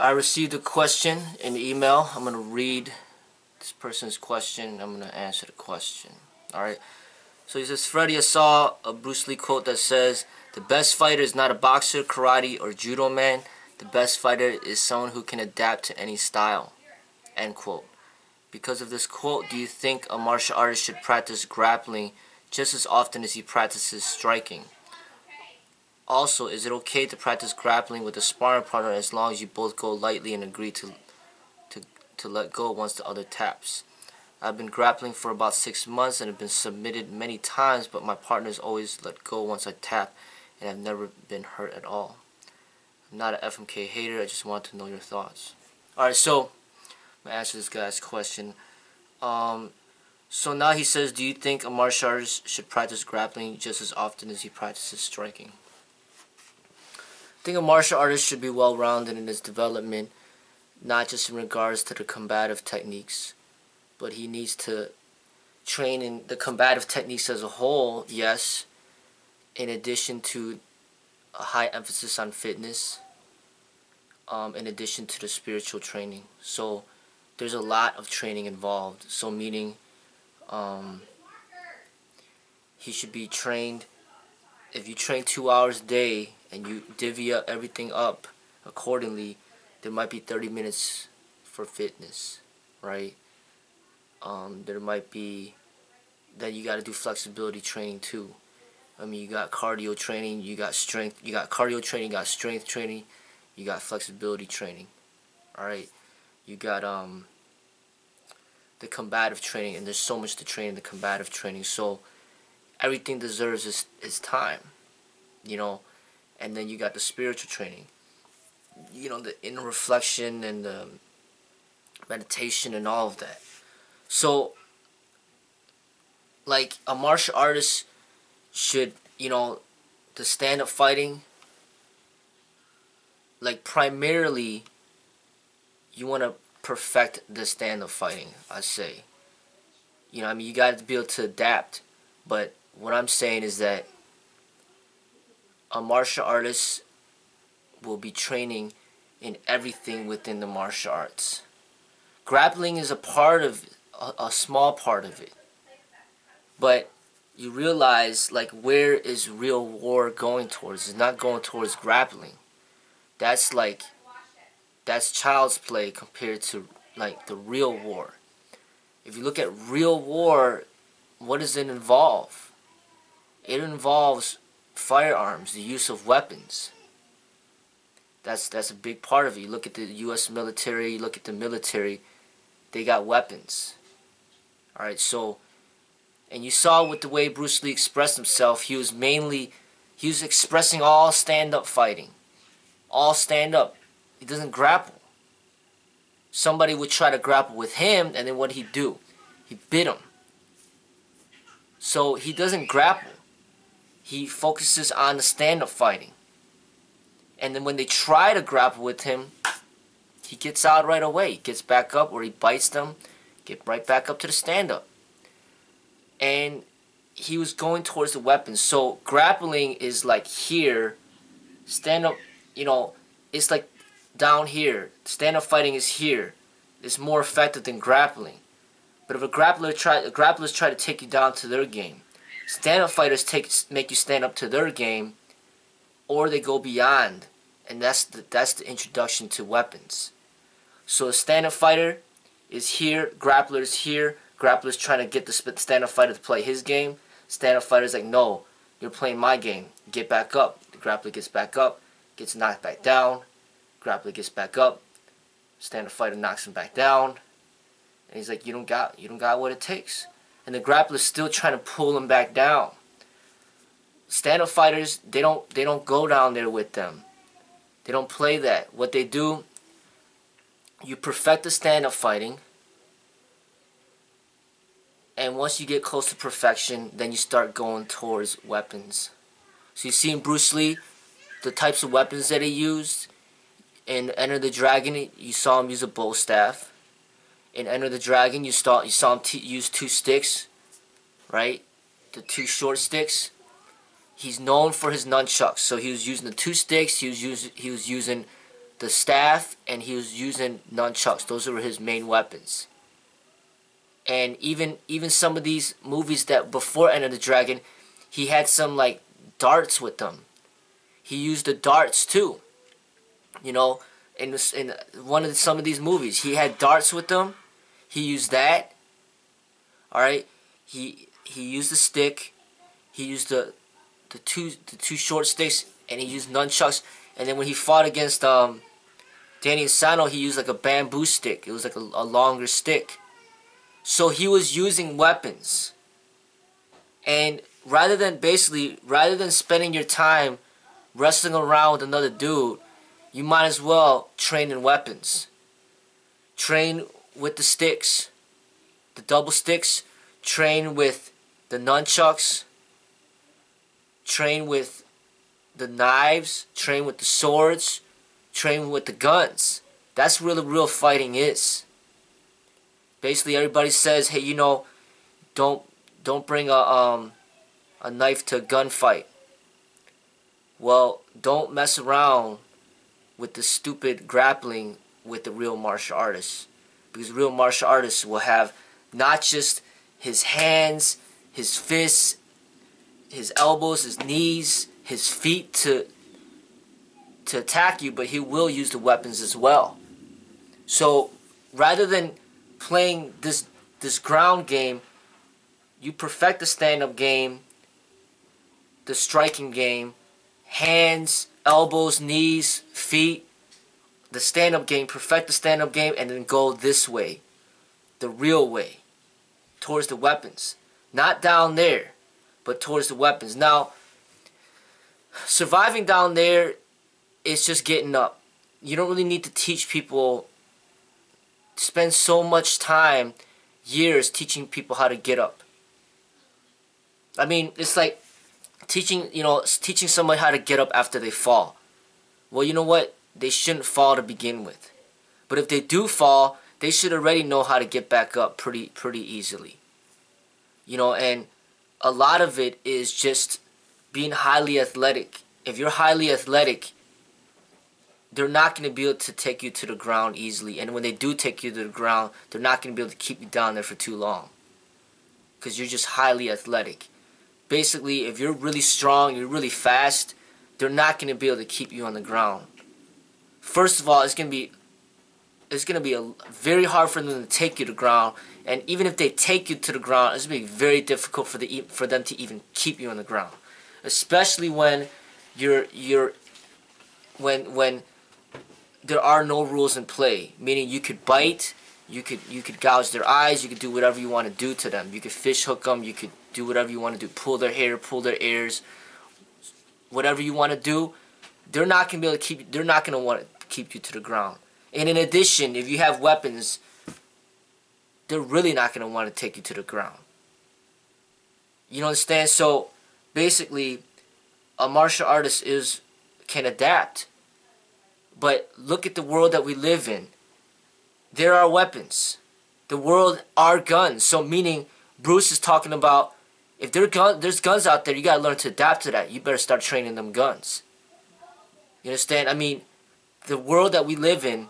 I received a question in the email. I'm going to read this person's question. I'm going to answer the question. Alright. So he says, Freddie, I saw a Bruce Lee quote that says, The best fighter is not a boxer, karate, or judo man. The best fighter is someone who can adapt to any style. End quote. Because of this quote, do you think a martial artist should practice grappling just as often as he practices striking? Also, is it okay to practice grappling with a sparring partner as long as you both go lightly and agree to, to, to let go once the other taps? I've been grappling for about six months and have been submitted many times, but my partners always let go once I tap, and I've never been hurt at all. I'm not an FMK hater, I just want to know your thoughts. Alright, so, I'm going to answer this guy's question. Um, so now he says, do you think a martial artist should practice grappling just as often as he practices striking? I think a martial artist should be well rounded in his development, not just in regards to the combative techniques, but he needs to train in the combative techniques as a whole, yes, in addition to a high emphasis on fitness, um, in addition to the spiritual training. So there's a lot of training involved. So meaning um, he should be trained, if you train two hours a day, and you divvy up everything up accordingly, there might be 30 minutes for fitness, right? Um, there might be that you got to do flexibility training too. I mean, you got cardio training, you got strength, you got cardio training, you got strength training, you got flexibility training. All right, you got um the combative training, and there's so much to train in the combative training. So everything deserves its, its time, you know and then you got the spiritual training. You know the inner reflection and the meditation and all of that. So like a martial artist should you know the stand-up fighting like primarily you want to perfect the stand-up fighting i say. You know i mean you got to be able to adapt but what i'm saying is that a martial artist will be training in everything within the martial arts. Grappling is a part of a, a small part of it. But you realize like where is real war going towards? It's not going towards grappling. That's like that's child's play compared to like the real war. If you look at real war, what does it involve? It involves firearms, the use of weapons. That's that's a big part of it. You look at the U.S. military, you look at the military, they got weapons. All right, so, and you saw with the way Bruce Lee expressed himself, he was mainly, he was expressing all stand-up fighting, all stand-up. He doesn't grapple. Somebody would try to grapple with him, and then what he do? He bit him. So he doesn't grapple he focuses on the stand-up fighting. And then when they try to grapple with him, he gets out right away. He gets back up or he bites them, get right back up to the stand-up. And he was going towards the weapons. So grappling is like here. Stand-up, you know, it's like down here. Stand-up fighting is here. It's more effective than grappling. But if a grappler try, grapplers try to take you down to their game, Stand-up fighters take make you stand up to their game, or they go beyond, and that's the that's the introduction to weapons. So a stand-up fighter is here, grappler's here, grappler's trying to get the stand-up fighter to play his game. Stand-up fighter's like, no, you're playing my game. Get back up. The grappler gets back up, gets knocked back down. Grappler gets back up. Stand-up fighter knocks him back down. And he's like, you don't got you don't got what it takes and the grappler's still trying to pull him back down. Stand-up fighters, they don't they don't go down there with them. They don't play that. What they do, you perfect the stand-up fighting, and once you get close to perfection, then you start going towards weapons. So you see in Bruce Lee, the types of weapons that he used. In Enter the Dragon, you saw him use a bo staff in Enter the Dragon, you saw you saw him use two sticks, right? The two short sticks. He's known for his nunchucks, so he was using the two sticks. He was using he was using the staff and he was using nunchucks. Those were his main weapons. And even even some of these movies that before Enter the Dragon, he had some like darts with them. He used the darts too. You know, in in one of the, some of these movies, he had darts with them. He used that. All right. He he used the stick. He used the the two the two short sticks, and he used nunchucks. And then when he fought against um, Danny Inosanto, he used like a bamboo stick. It was like a, a longer stick. So he was using weapons. And rather than basically, rather than spending your time wrestling around with another dude, you might as well train in weapons. Train with the sticks, the double sticks. Train with the nunchucks. Train with the knives. Train with the swords. Train with the guns. That's where the real fighting is. Basically, everybody says, "Hey, you know, don't don't bring a um a knife to a gunfight." Well, don't mess around with the stupid grappling with the real martial artists. Because real martial artists will have not just his hands, his fists, his elbows, his knees, his feet to to attack you, but he will use the weapons as well. So rather than playing this this ground game, you perfect the stand-up game, the striking game, hands, elbows, knees, feet, the stand-up game, perfect the stand-up game, and then go this way, the real way, towards the weapons. Not down there, but towards the weapons. Now, surviving down there is just getting up. You don't really need to teach people, spend so much time, years teaching people how to get up. I mean, it's like teaching, you know, teaching someone how to get up after they fall. Well, you know what? They shouldn't fall to begin with. But if they do fall, they should already know how to get back up pretty pretty easily. You know, and a lot of it is just being highly athletic. If you're highly athletic, they're not going to be able to take you to the ground easily. And when they do take you to the ground, they're not going to be able to keep you down there for too long. Because you're just highly athletic basically, if you're really strong, you're really fast, they're not going to be able to keep you on the ground. First of all, it's going to be it's to be a, very hard for them to take you to ground, and even if they take you to the ground, it's to be very difficult for the for them to even keep you on the ground, especially when you're you're when when there are no rules in play, meaning you could bite, you could you could gouge their eyes, you could do whatever you want to do to them. You could fish hook them, you could do whatever you want to do. Pull their hair, pull their ears, whatever you want to do. They're not gonna be able to keep. They're not gonna want keep you to the ground. And in addition, if you have weapons, they're really not gonna want to take you to the ground. You understand? So basically, a martial artist is can adapt. But look at the world that we live in. There are weapons. The world are guns. So meaning Bruce is talking about if there gun, there's guns out there, you gotta learn to adapt to that. You better start training them guns. You understand? I mean, the world that we live in,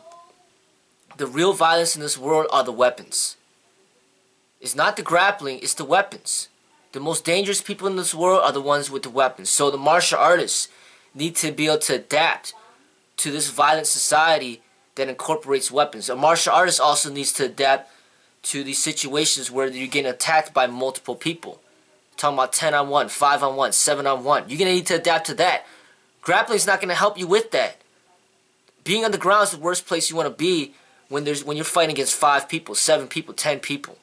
the real violence in this world are the weapons. It's not the grappling, it's the weapons. The most dangerous people in this world are the ones with the weapons. So the martial artists need to be able to adapt to this violent society that incorporates weapons. A martial artist also needs to adapt to these situations where you're getting attacked by multiple people talking about 10 on 1, 5 on 1, 7 on 1. You're going to need to adapt to that. Grappling is not going to help you with that. Being on the ground is the worst place you want to be when there's when you're fighting against 5 people, 7 people, 10 people.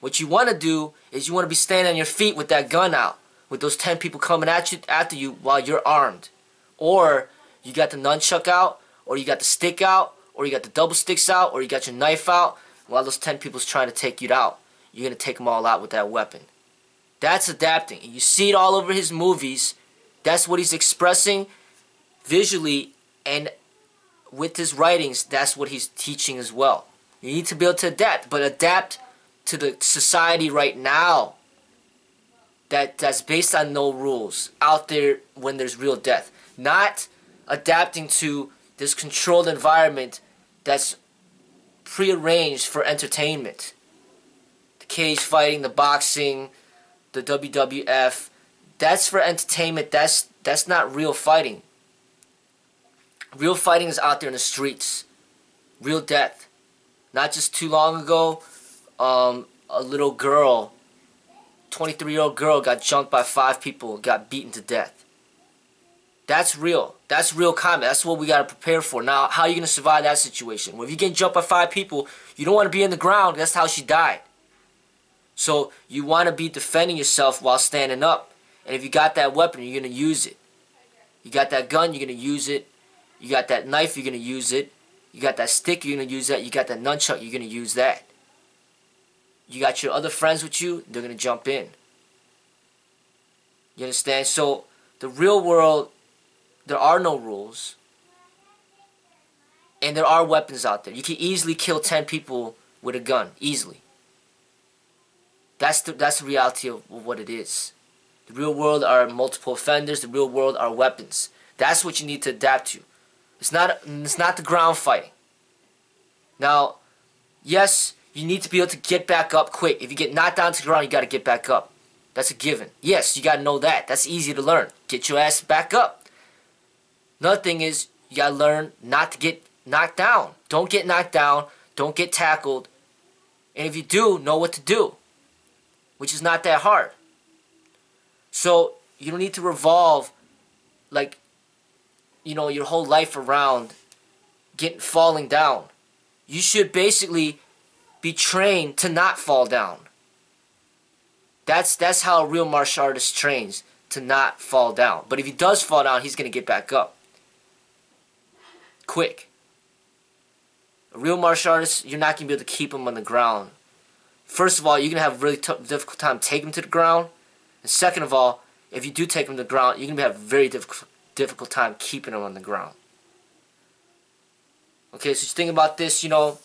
What you want to do is you want to be standing on your feet with that gun out, with those 10 people coming at you after you while you're armed. Or you got the nunchuck out, or you got the stick out, or you got the double sticks out, or you got your knife out while those 10 people's trying to take you out. You're to take them all out with that weapon. That's adapting. You see it all over his movies. That's what he's expressing visually and with his writings, that's what he's teaching as well. You need to be able to adapt, but adapt to the society right now that that's based on no rules out there when there's real death. Not adapting to this controlled environment that's prearranged for entertainment. The cage fighting, the boxing, the WWF, that's for entertainment. That's that's not real fighting. Real fighting is out there in the streets. Real death. Not just too long ago, um, a little girl, 23 year old girl, got jumped by five people, got beaten to death. That's real. That's real combat. That's what we got to prepare for. Now, how are you going to survive that situation? Well, if you get jumped by five people, you don't want to be in the ground. That's how she died. So you want to be defending yourself while standing up. And if you got that weapon, you're going to use it. You got that gun, you're going to use it. You got that knife, you're going to use it. You got that stick, you're going to use that. You got that nunchuck, you're going to use that. You got your other friends with you, they're going to jump in. You understand? So the real world there are no rules. And there are weapons out there. You can easily kill 10 people with a gun. Easily. That's the, that's the reality of what it is. The real world are multiple offenders. The real world are weapons. That's what you need to adapt to. It's not, it's not the ground fighting. Now, yes, you need to be able to get back up quick. If you get knocked down to the ground, you got to get back up. That's a given. Yes, you got to know that. That's easy to learn. Get your ass back up. Another thing is you gotta learn not to get knocked down. Don't get knocked down. Don't get tackled. And if you do, know what to do, which is not that hard. So you don't need to revolve like you know your whole life around getting falling down. You should basically be trained to not fall down. That's that's how a real martial artist trains to not fall down. But if he does fall down, he's gonna get back up quick. A real martial artist, you're not to be able to keep him on the ground. First of all, you're to have a really difficult time taking him to the ground. And second of all, if you do take him to the ground, you're to have very difficult, difficult time keeping him on the ground. Okay, so just think about this, you know,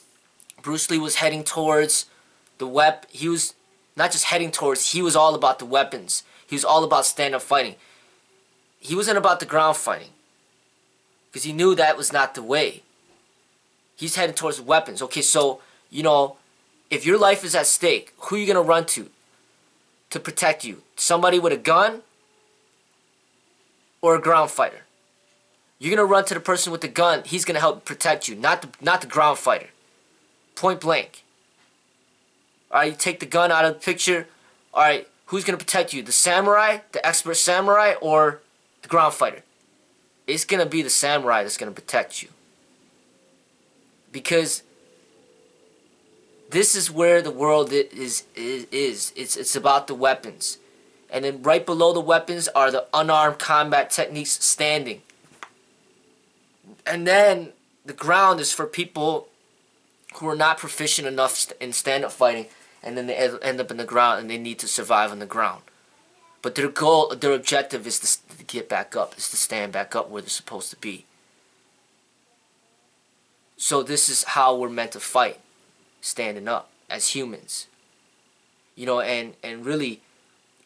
Bruce Lee was heading towards the web. He was not just heading towards, he was all about the weapons. He was all about stand-up fighting. He wasn't about the ground fighting because he knew that was not the way. He's heading towards weapons. Okay, so, you know, if your life is at stake, who are you going to run to to protect you? Somebody with a gun or a ground fighter? You're to run to the person with the gun. He's to help protect you, not the, not the ground fighter. Point blank. All right, you take the gun out of the picture. All right, who's to protect you? The samurai, the expert samurai, or the ground fighter? it's to be the samurai that's to protect you. Because this is where the world is, is, is. It's, it's about the weapons. And then right below the weapons are the unarmed combat techniques standing. And then the ground is for people who are not proficient enough in stand-up fighting and then they end up in the ground and they need to survive on the ground. But their goal, their objective is to, to get back up, is to stand back up where they're supposed to be. So this is how we're meant to fight, standing up as humans. You know, and and really,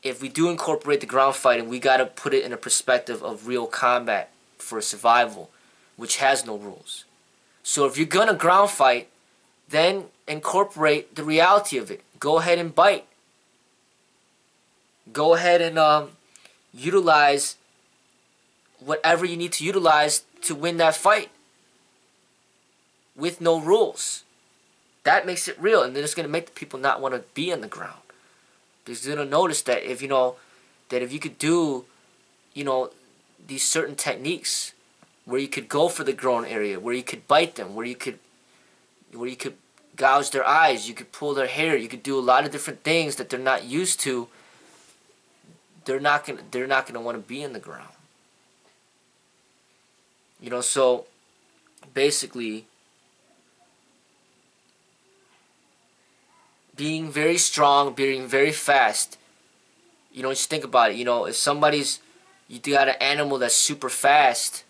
if we do incorporate the ground fighting, we got to put it in a perspective of real combat for survival, which has no rules. So if you're gonna ground fight, then incorporate the reality of it. Go ahead and bite go ahead and um, utilize whatever you need to utilize to win that fight with no rules. That makes it real, and then it's going to make the people not want to be on the ground. Because you're to notice that if, you know, that if you could do, you know, these certain techniques where you could go for the grown area, where you could bite them, where you could, where you could gouge their eyes, you could pull their hair, you could do a lot of different things that they're not used to they're not gonna they're not gonna want to be in the ground. You know, so basically being very strong, being very fast. You know, just think about it. You know, if somebody's you got an animal that's super fast,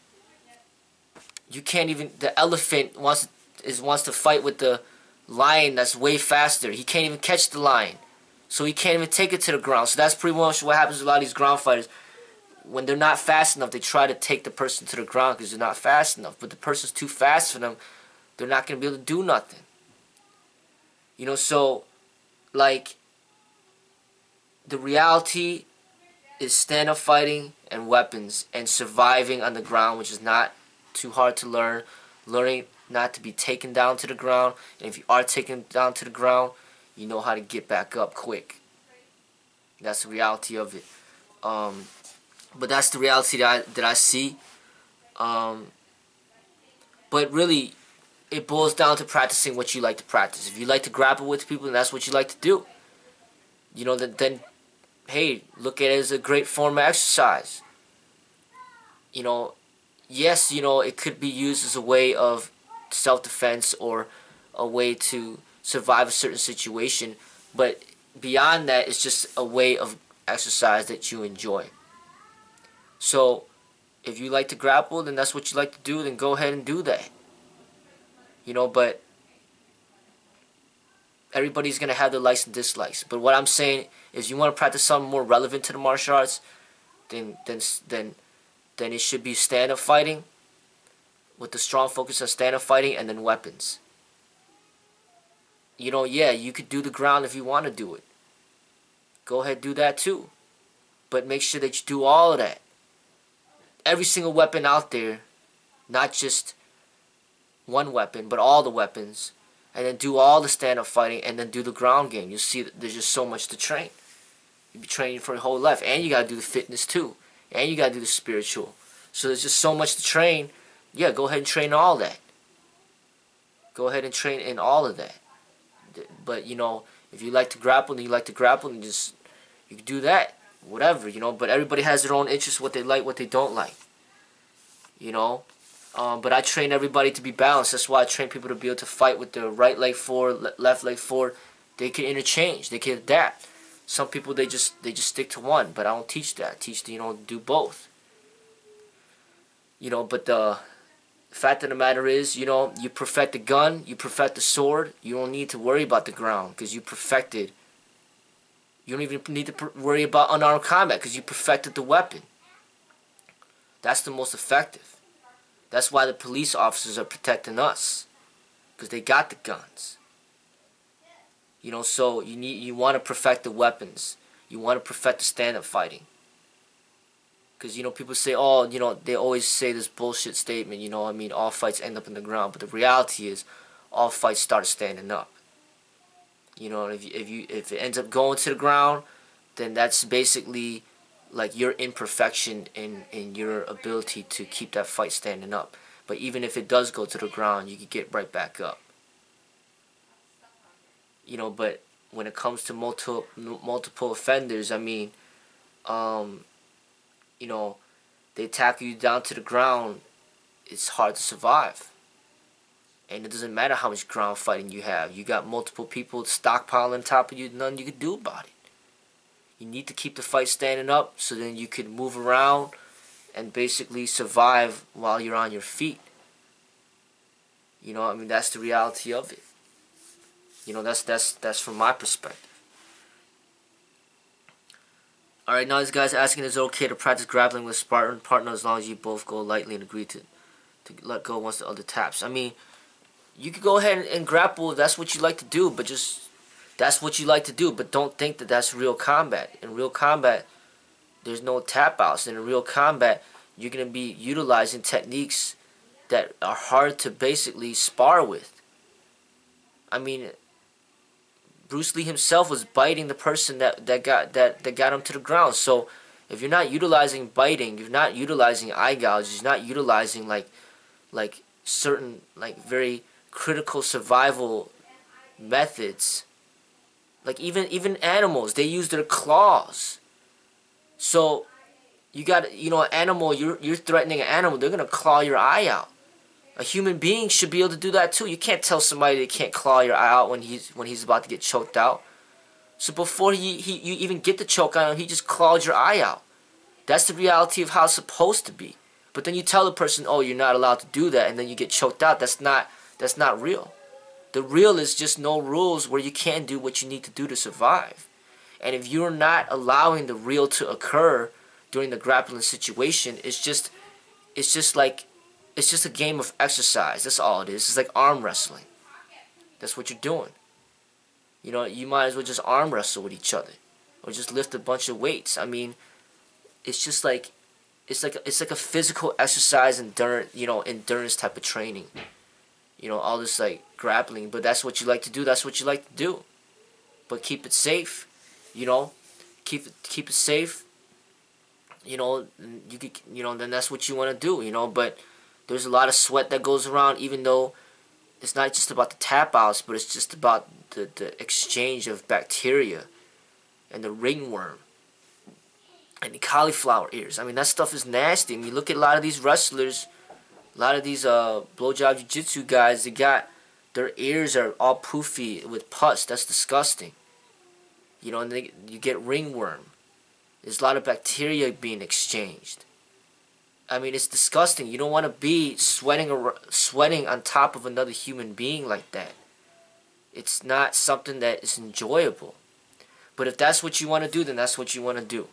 you can't even. The elephant wants is wants to fight with the lion that's way faster. He can't even catch the lion. So he can't even take it to the ground. So that's pretty much what happens to a lot of these ground fighters. when they're not fast enough, they try to take the person to the ground because they're not fast enough. But the person's too fast for them, they're not going to be able to do nothing. You know, so, like, the reality is stand up fighting and weapons and surviving on the ground, which is not too hard to learn. Learning not to be taken down to the ground. And if you are taken down to the ground, you know how to get back up quick. That's the reality of it. Um, but that's the reality that I, that I see. Um, but really, it boils down to practicing what you like to practice. If you like to grapple with people, and that's what you like to do, you know, then, then hey, look at it as a great form of exercise. You know, yes, you know, it could be used as a way of self-defense or a way to survive a certain situation, but beyond that, it's just a way of exercise that you enjoy. So, if you like to grapple, then that's what you like to do, then go ahead and do that. You know, but everybody's going to have their likes and dislikes. But what I'm saying is you want to practice something more relevant to the martial arts, then then then then it should be stand-up fighting with the strong focus on stand-up fighting and then weapons. You know, yeah, you could do the ground if you want to do it. Go ahead do that too. But make sure that you do all of that. Every single weapon out there, not just one weapon, but all the weapons, and then do all the stand-up fighting, and then do the ground game. You'll see there's just so much to train. You'll be training for your whole life, and you gotta do the fitness too, and you gotta do the spiritual. So there's just so much to train. Yeah, go ahead and train all that. Go ahead and train in all of that. But you know, if you like to grapple, then you like to grapple, and just you can do that, whatever, you know. But everybody has their own interests, what they like, what they don't like. You know, um, but I train everybody to be balanced. That's why I train people to be able to fight with their right leg forward, left leg forward. They can interchange. They can adapt. Some people they just they just stick to one, but I don't teach that. I teach you know do both. You know, but the fact of the matter is, you know, you perfect the gun, you perfect the sword. You don't need to worry about the ground because you perfected. You don't even need to worry about unarmed combat because you perfected the weapon. That's the most effective. That's why the police officers are protecting us. Because they got the guns. You know, so you need you want to perfect the weapons. You want to perfect the stand-up fighting. Because, you know, people say, oh, you know, they always say this bullshit statement, you know, I mean, all fights end up in the ground. But the reality is, all fights start standing up. You know, if you, if you if it ends up going to the ground, then that's basically like your imperfection in in your ability to keep that fight standing up. But even if it does go to the ground, you can get right back up. You know, but when it comes to multiple multiple offenders, I mean, um, you know, they tackle you down to the ground. It's hard to survive. And it doesn't matter how much ground fighting you have. You got multiple people stockpiling on top of you. Nothing you can do about it. You need to keep the fight standing up so then you can move around and basically survive while you're on your feet. You know, I mean that's the reality of it. You know, that's that's that's from my perspective. Alright, now this guy's asking is it okay to practice grappling with sparring partner as long as you both go lightly and agree to to let go once the other taps. I mean, you could go ahead and, and grapple if that's what you like to do, but just that's what you like to do, but don't think that that's real combat. In real combat, there's no tap outs. In real combat, you're going to be utilizing techniques that are hard to basically spar with. I mean, Bruce Lee himself was biting the person that, that got that, that got him to the ground. So if you're not utilizing biting, you're not utilizing eye gouges, you're not utilizing like like certain like very critical survival methods like even even animals, they use their claws. So you got you know an animal you're you're threatening an animal, they're gonna claw your eye out. A human being should be able to do that too. You can't tell somebody they can't claw your eye out when he's when he's about to get choked out. So before he, he you even get the choke on him, he just clawed your eye out. That's the reality of how it's supposed to be. But then you tell the person, oh, you're not allowed to do that, and then you get choked out. That's not that's not real. The real is just no rules where you can't do what you need to do to survive. And if you're not allowing the real to occur, during the grappling situation it's just it's just like it's just a game of exercise. That's all it is. It's like arm wrestling. That's what you're doing. You know, you might as well just arm wrestle with each other, or just lift a bunch of weights. I mean, it's just like, it's like it's like a physical exercise endurance, you know, endurance type of training. You know, all this like grappling, but that's what you like to do. That's what you like to do. But keep it safe. You know, keep it keep it safe. You know, you could, you know, then that's what you want to do. You know, but there's a lot of sweat that goes around, even though it's not just about the tap outs, but it's just about the, the exchange of bacteria and the ringworm and the cauliflower ears. I mean, that stuff is nasty. I mean, look at a lot of these wrestlers, a lot of these uh, blowjob jiu-jitsu guys, they got their ears are all poofy with pus. That's disgusting. You know, and they, you get ringworm. There's a lot of bacteria being exchanged. I mean, it's disgusting. You don't want to be sweating sweating on top of another human being like that. It's not something that is enjoyable. But if that's what you want to do, then that's what you want to do.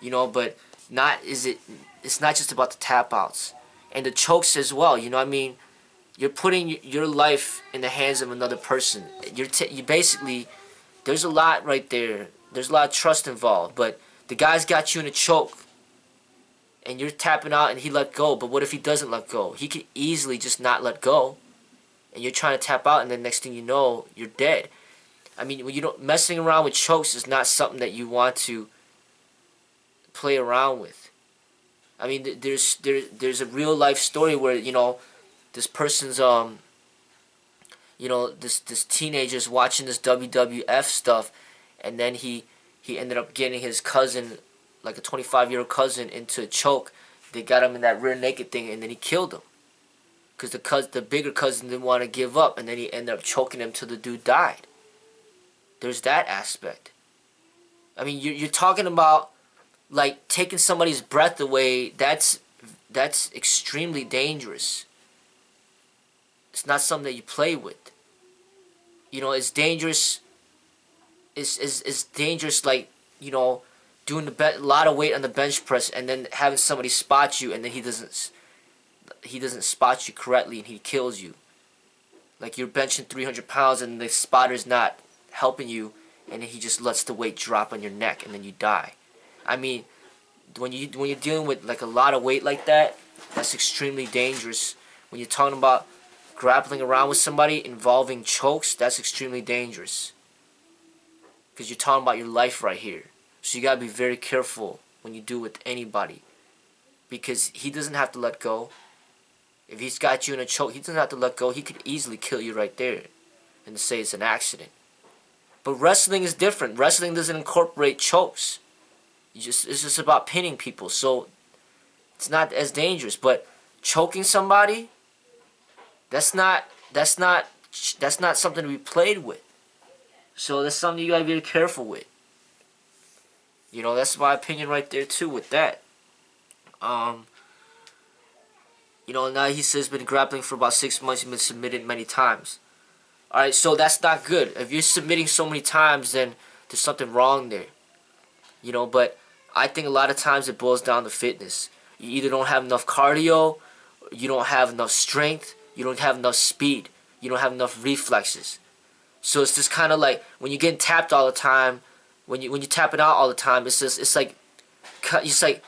You know, but not is it it's not just about the tap outs and the chokes as well. You know I mean? You're putting your life in the hands of another person. You're you basically there's a lot right there. There's a lot of trust involved, but the guy's got you in a choke and you're tapping out and he let go. But what if he doesn't let go? He could easily just not let go. And you're trying to tap out and then next thing you know, you're dead. I mean, when you don't messing around with chokes is not something that you want to play around with. I mean, there's there there's a real life story where you know this person's um you know this this teenager's watching this WWF stuff, and then he he ended up getting his cousin like a 25 year old cousin into a choke. They got him in that rear naked thing, and then he killed him. Cause the cuz the bigger cousin didn't want to give up, and then he ended up choking him till the dude died. There's that aspect. I mean, you're you're talking about like taking somebody's breath away. That's that's extremely dangerous. It's not something that you play with. You know, it's dangerous. It's, it's, it's dangerous like, you know, doing a be- lot of weight on the bench press and then having somebody spot you and then he doesn't he doesn't spot you correctly and he kills you. Like you're benching 300 pounds and the spotter's not helping you and he just lets the weight drop on your neck and then you die. I mean, when you when you're dealing with like a lot of weight like that, that's extremely dangerous. When you're talking about grappling around with somebody involving chokes, that's extremely dangerous. Because you're talking about your life right here. So you gotta be very careful when you do with anybody. Because he doesn't have to let go. If he's got you in a choke, he doesn't have to let go. He could easily kill you right there. And say it's an accident. But wrestling is different. Wrestling doesn't incorporate chokes. You just it's just about pinning people. So it's not as dangerous. But choking somebody, that's not that's not that's not something to be played with. So that's something you gotta be careful with. You know, that's my opinion right there too with that. Um, you know, now he says been grappling for about six months. He's been submitted many times. All right, so that's not good. If you're submitting so many times, then there's something wrong there. You know, but I think a lot of times it boils down to fitness. You either don't have enough cardio, you don't have enough strength, you don't have enough speed, you don't have enough reflexes. So it's just kind of like when you're getting tapped all the time, when you when you tap it out all the time, it's just it's like it's like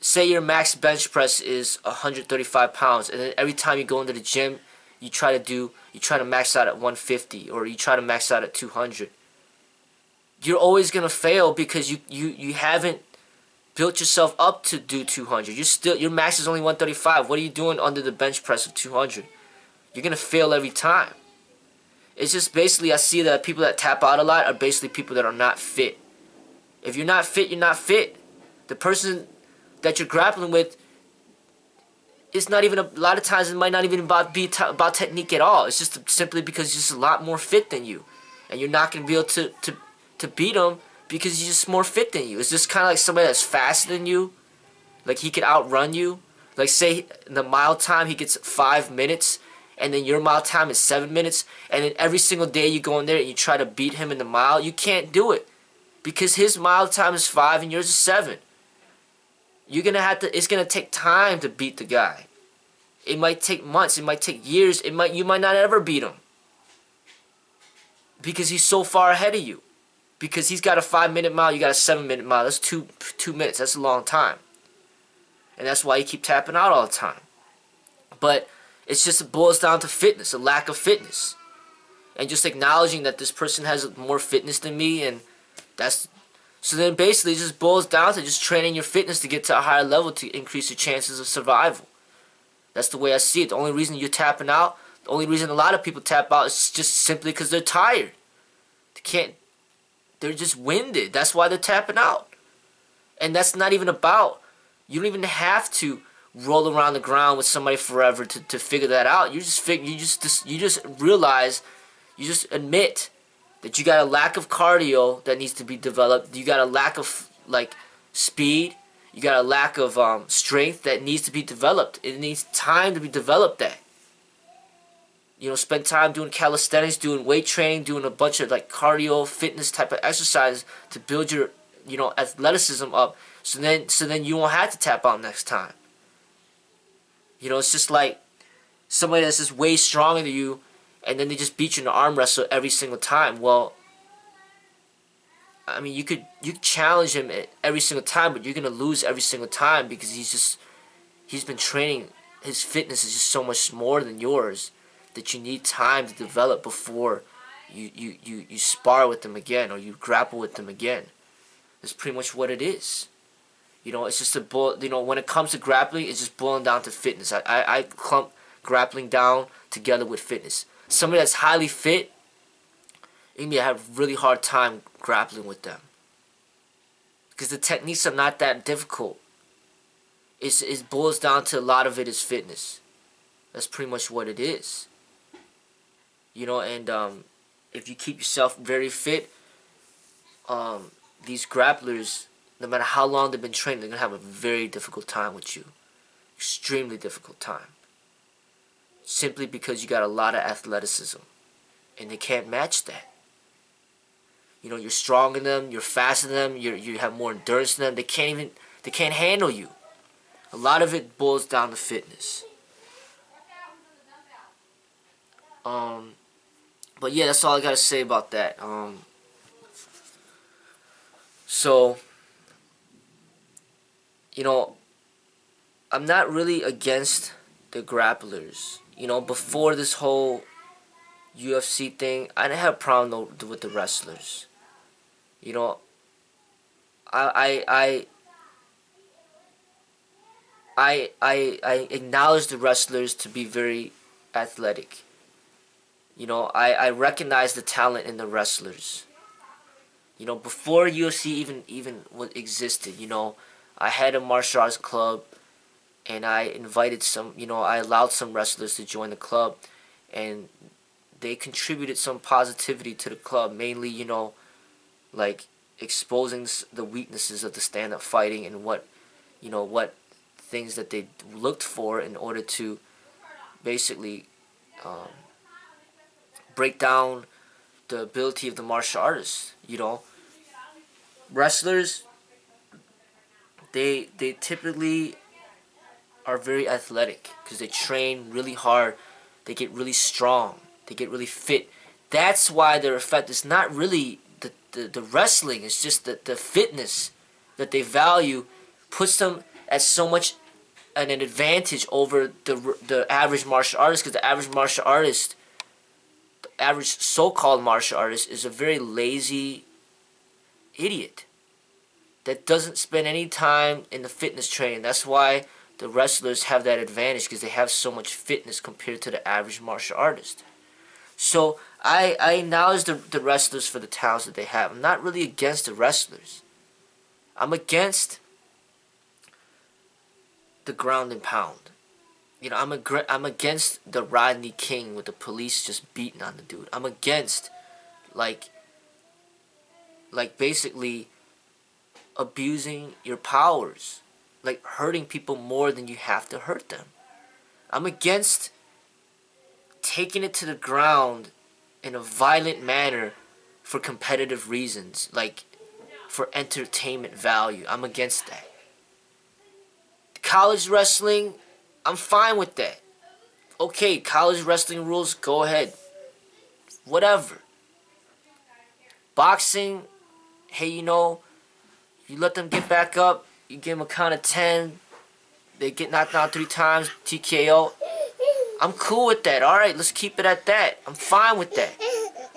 say your max bench press is 135 pounds, and then every time you go into the gym, you try to do you try to max out at 150 or you try to max out at 200. You're always gonna fail because you you you haven't built yourself up to do 200. You still your max is only 135. What are you doing under the bench press of 200? You're gonna fail every time. It's just basically I see that people that tap out a lot are basically people that are not fit. If you're not fit, you're not fit. The person that you're grappling with it's not even a, a lot of times it might not even about be about technique at all. It's just simply because he's just a lot more fit than you, and you're not gonna be able to to to beat him because he's just more fit than you. It's just kind of like somebody that's faster than you, like he could outrun you. Like say in the mile time he gets five minutes, and then your mile time is seven minutes, and then every single day you go in there and you try to beat him in the mile, you can't do it. Because his mile time is five and yours is seven. You're gonna have to. It's gonna take time to beat the guy. It might take months. It might take years. It might. You might not ever beat him because he's so far ahead of you. Because he's got a five minute mile, you got a seven minute mile. That's two two minutes. That's a long time, and that's why you keep tapping out all the time. But it's just it boils down to fitness, a lack of fitness, and just acknowledging that this person has more fitness than me, and that's so then basically it just boils down to just training your fitness to get to a higher level to increase your chances of survival. That's the way I see it. The only reason you're tapping out, the only reason a lot of people tap out is just simply because they're tired. They can't, they're just winded. That's why they're tapping out. And that's not even about, you don't even have to roll around the ground with somebody forever to, to figure that out. You just fig, you just you just realize, you just admit that you got a lack of cardio that needs to be developed. You got a lack of like speed. You got a lack of um, strength that needs to be developed. It needs time to be developed. That you know, spend time doing calisthenics, doing weight training, doing a bunch of like cardio, fitness type of exercise to build your you know athleticism up. So then, so then you won't have to tap out next time. You know, it's just like somebody that's just way stronger than you and then they just beat you in the arm wrestle every single time. Well, I mean, you could you challenge him every single time, but you're gonna lose every single time because he's just he's been training. His fitness is just so much more than yours that you need time to develop before you you you, you spar with them again or you grapple with them again. That's pretty much what it is. You know, it's just a bull. You know, when it comes to grappling, it's just boiling down to fitness. I I, I clump grappling down together with fitness somebody that's highly fit, you may have a really hard time grappling with them. Because the techniques are not that difficult. It's, it boils down to a lot of it is fitness. That's pretty much what it is. You know, and um, if you keep yourself very fit, um, these grapplers, no matter how long they've been trained, they're going to have a very difficult time with you. Extremely difficult time simply because you got a lot of athleticism and they can't match that. You know, you're stronger than them, you're faster than them, you you have more endurance than them. They can't even they can't handle you. A lot of it boils down to fitness. Um, but yeah, that's all I gotta say about that. Um, so, you know, I'm not really against the grapplers you know, before this whole UFC thing, I didn't have a problem with the wrestlers. You know, I I I I I acknowledge the wrestlers to be very athletic. You know, I, I recognize the talent in the wrestlers. You know, before UFC even even existed, you know, I had a martial arts club and I invited some, you know, I allowed some wrestlers to join the club, and they contributed some positivity to the club, mainly, you know, like exposing the weaknesses of the stand-up fighting and what, you know, what things that they looked for in order to basically um, break down the ability of the martial artists, you know. Wrestlers, they they typically are very athletic because they train really hard. They get really strong. They get really fit. That's why their effect is not really the, the, the wrestling. It's just the, the fitness that they value puts them at so much an, an advantage over the the average martial artist because the average martial artist, average so-called martial artist is a very lazy idiot that doesn't spend any time in the fitness training. That's why the wrestlers have that advantage because they have so much fitness compared to the average martial artist. So I, I acknowledge the, the wrestlers for the talents that they have. I'm not really against the wrestlers. I'm against the ground and pound. You know, I'm a, I'm against the Rodney King with the police just beating on the dude. I'm against like like basically abusing your powers like hurting people more than you have to hurt them. I'm against taking it to the ground in a violent manner for competitive reasons, like for entertainment value. I'm against that. college wrestling, I'm fine with that. Okay, college wrestling rules, go ahead. Whatever. Boxing, hey, you know, you let them get back up, you give them a count of 10, they get knocked out three times, TKO. I'm cool with that. All right, let's keep it at that. I'm fine with that.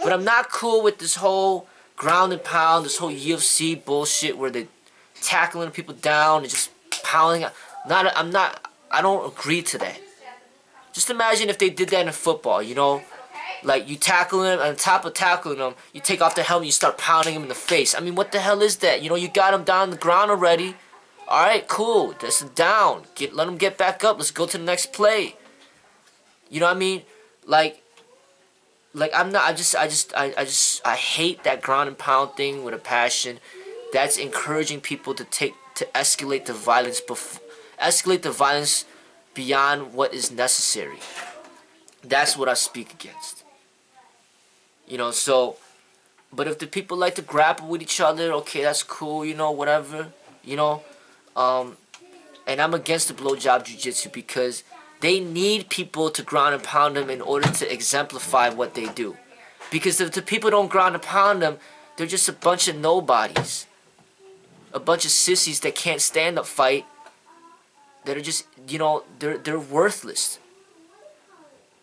But I'm not cool with this whole ground and pound, this whole UFC bullshit where they're tackling people down and just pounding. Not, I'm not. I don't agree to that. Just imagine if they did that in football. You know, like you tackle and on top of tackling them, you take off the helmet, you start pounding them in the face. I mean, what the hell is that? You know, you got them down on the ground already. All right, cool. That's down. Get let them get back up. Let's go to the next play. You know what I mean? Like, like I'm not. I just, I just, I, I just, I hate that ground and pound thing with a passion. That's encouraging people to take to escalate the violence before, escalate the violence beyond what is necessary. That's what I speak against. You know, so, but if the people like to grapple with each other, okay, that's cool. You know, whatever. You know, um, and I'm against the blowjob jiu-jitsu because they need people to ground and pound them in order to exemplify what they do. Because if the people don't ground and pound them, they're just a bunch of nobodies. A bunch of sissies that can't stand up fight. That are just, you know, they're they're worthless.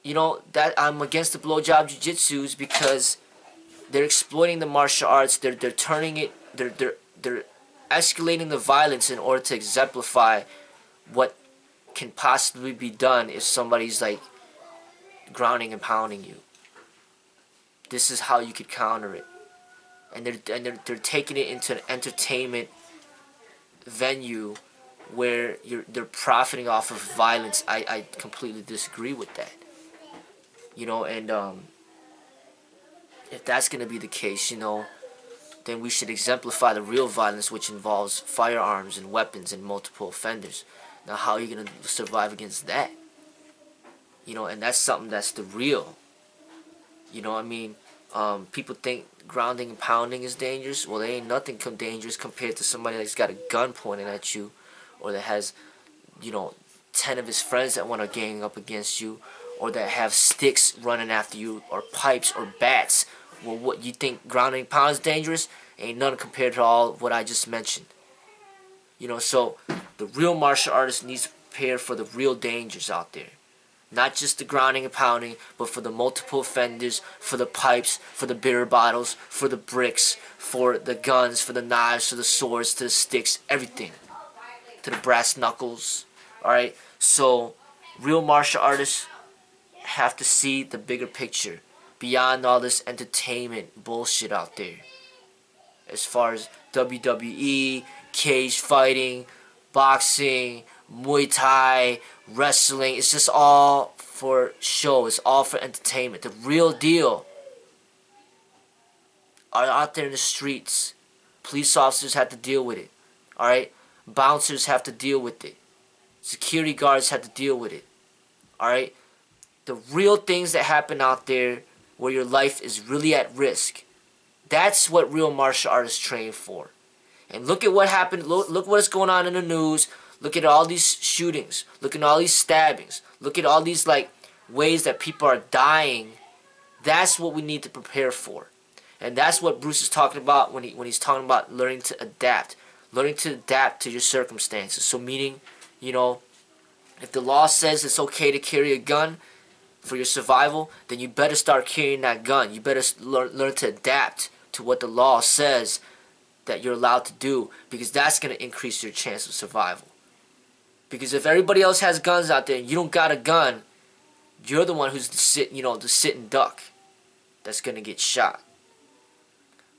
You know, that I'm against the blowjob jiu-jitsus because they're exploiting the martial arts. They're they're turning it they're they're they're escalating the violence in order to exemplify what can possibly be done if somebody's like grounding and pounding you. This is how you could counter it. And they're and they're, they're taking it into an entertainment venue where you're they're profiting off of violence. I, I completely disagree with that. You know, and um if that's gonna be the case, you know, then we should exemplify the real violence which involves firearms and weapons and multiple offenders. Now, how are you going to survive against that? You know, and that's something that's the real. You know, I mean, um, people think grounding and pounding is dangerous. Well, there ain't nothing dangerous compared to somebody that's got a gun pointing at you or that has, you know, 10 of his friends that want to gang up against you or that have sticks running after you or pipes or bats well, what you think grounding pound is dangerous ain't none compared to all what I just mentioned. You know, so the real martial artist needs to prepare for the real dangers out there. Not just the grounding and pounding, but for the multiple offenders, for the pipes, for the beer bottles, for the bricks, for the guns, for the knives, for the swords, to the sticks, everything. To the brass knuckles. Alright? So, real martial artists have to see the bigger picture beyond all this entertainment bullshit out there. As far as WWE, cage fighting, boxing, Muay Thai, wrestling, it's just all for show. It's all for entertainment. The real deal are out there in the streets. Police officers have to deal with it. Alright? Bouncers have to deal with it. Security guards have to deal with it. Alright? The real things that happen out there where your life is really at risk. That's what real martial artists train for. And look at what happened. Look, look what's going on in the news. Look at all these shootings. Look at all these stabbings. Look at all these like ways that people are dying. That's what we need to prepare for. And that's what Bruce is talking about when he when he's talking about learning to adapt. Learning to adapt to your circumstances. So meaning, you know, if the law says it's okay to carry a gun, for your survival, then you better start carrying that gun. You better learn, learn to adapt to what the law says that you're allowed to do because that's going to increase your chance of survival. Because if everybody else has guns out there and you don't got a gun, you're the one who's the sit, you know, the sitting duck that's going to get shot.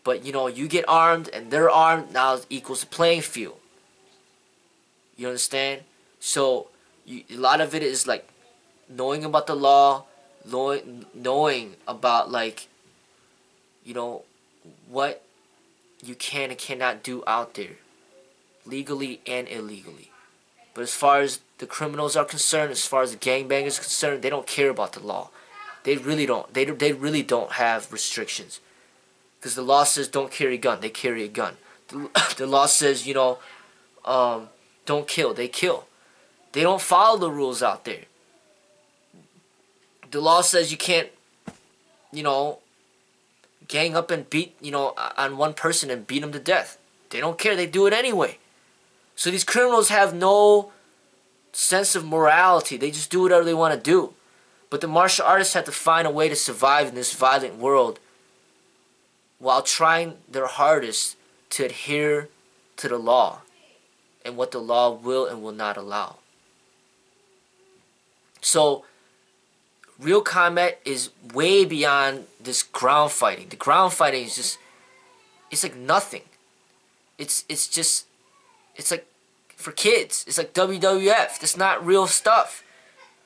But, you know, you get armed and they're armed, now it equals the playing field. You understand? So, you, a lot of it is like knowing about the law, knowing, knowing about like, you know, what you can and cannot do out there, legally and illegally. But as far as the criminals are concerned, as far as the gangbangers are concerned, they don't care about the law. They really don't. They they really don't have restrictions, because the law says don't carry a gun. They carry a gun. The, the law says you know, um, don't kill. They kill. They don't follow the rules out there. The law says you can't, you know, gang up and beat, you know, on one person and beat them to death. They don't care. They do it anyway. So these criminals have no sense of morality. They just do whatever they want to do. But the martial artists have to find a way to survive in this violent world while trying their hardest to adhere to the law and what the law will and will not allow. So, real combat is way beyond this ground fighting. The ground fighting is just, it's like nothing. It's it's just, it's like for kids. It's like WWF. That's not real stuff.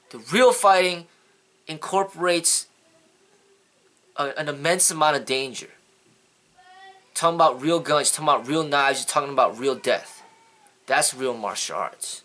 The real fighting incorporates a, an immense amount of danger. Talking about real guns, talking about real knives, you're talking about real death. That's real martial arts.